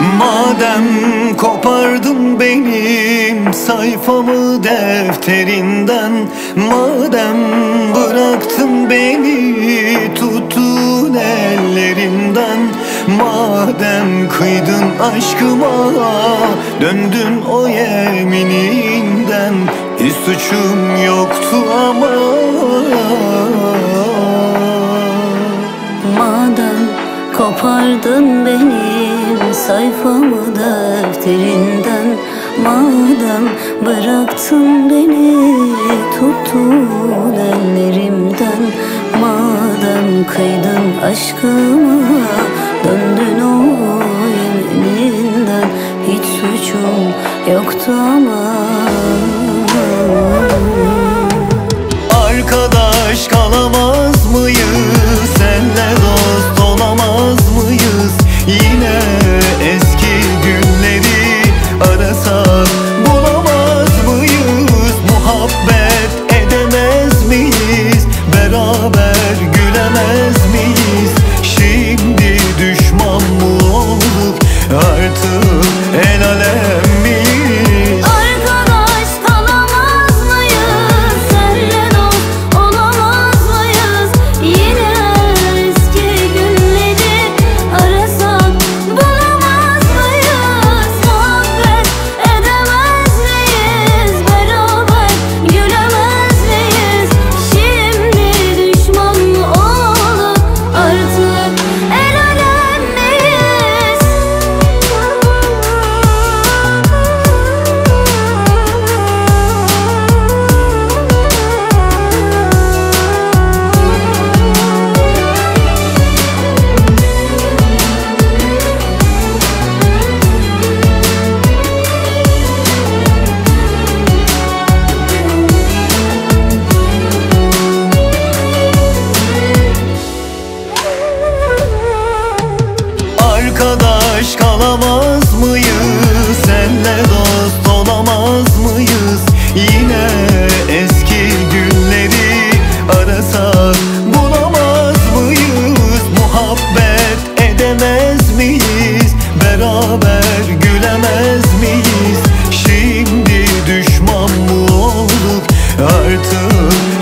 Madem kopardın benim sayfamı defterinden Madem bıraktın beni tutun ellerimden Madem kıydın aşkıma döndün o yemininden Hiç suçum yoktu ama. Madem kopardın benim sayfamı defterinden Madem bıraktın beni tuttun ellerimden Madem kıydın aşkıma döndün o yemininden Hiç suçum yoktu ama Arkadaş kalamaz Artık beraber gülemez miyiz? Şimdi düşman mı olduk artık?